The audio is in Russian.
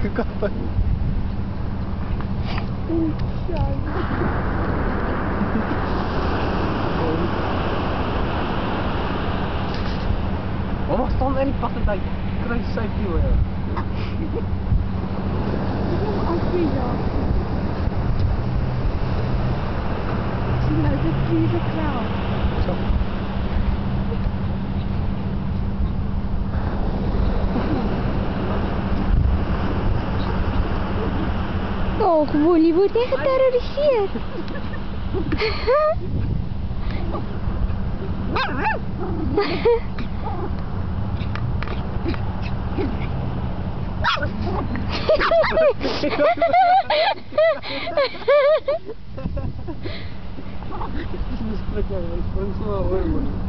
个高分。吓我！我 mag staan in die pad en hy kry sy view hier. Ek moet Oh daar. Sien nou dit vlieg Ох, Болливуд, эх, террорисет. Не спротягивай, Франсуа Лэмон.